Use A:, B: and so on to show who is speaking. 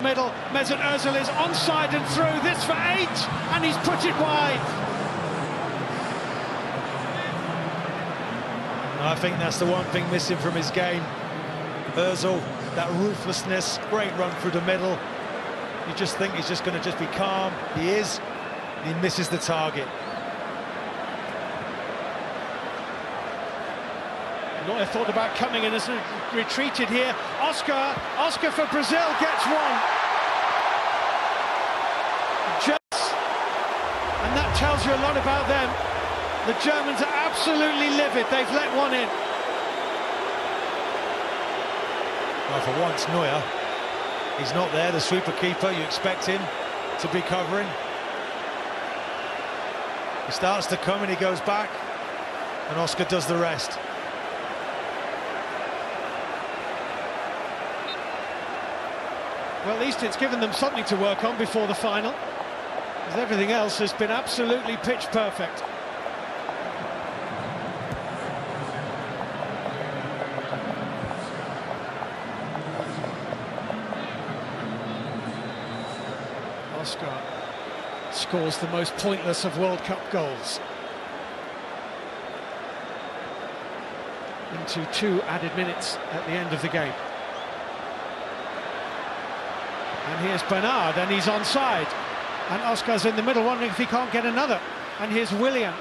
A: Middle, Mesut Ozil is onside and through. This for eight, and he's put it wide.
B: I think that's the one thing missing from his game. Ozil, that ruthlessness, great run through the middle. You just think he's just going to just be calm. He is. He misses the target.
A: Neuer thought about coming in, has retreated here. Oscar, Oscar for Brazil gets one. Just, and that tells you a lot about them. The Germans are absolutely livid. They've let one in.
B: Well, for once, Neuer, he's not there, the sweeper keeper. You expect him to be covering. He starts to come and he goes back, and Oscar does the rest.
A: Well, at least it's given them something to work on before the final. Because everything else has been absolutely pitch perfect. Oscar scores the most pointless of World Cup goals. Into two added minutes at the end of the game. And here's Bernard, and he's onside. And Oscar's in the middle, wondering if he can't get another. And here's Willian,